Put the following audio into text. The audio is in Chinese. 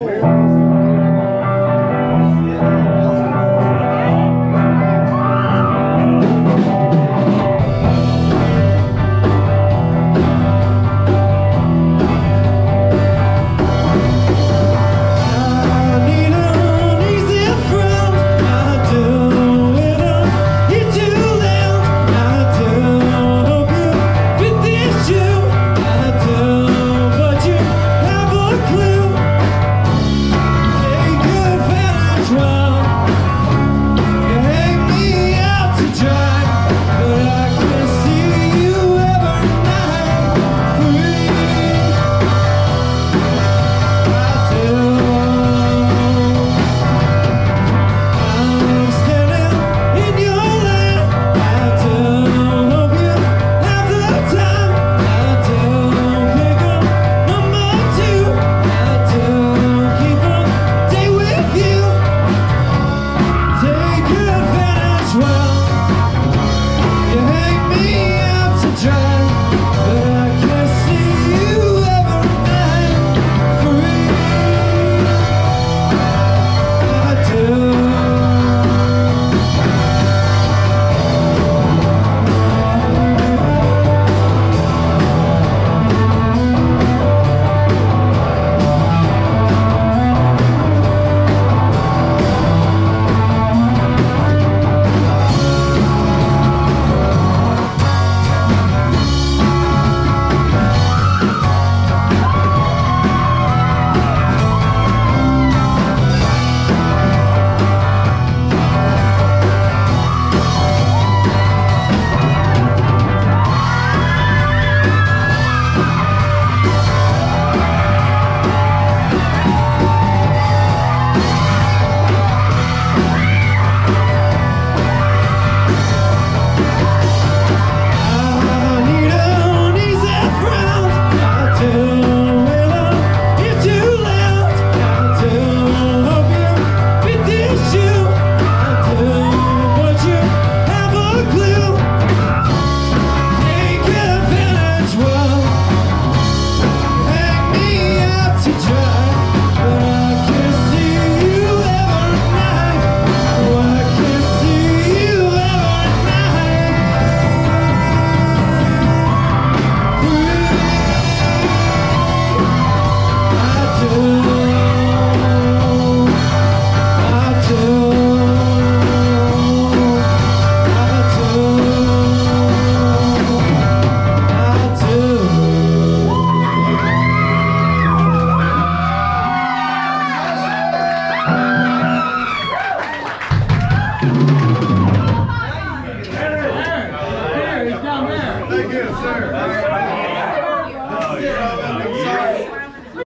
对 sir.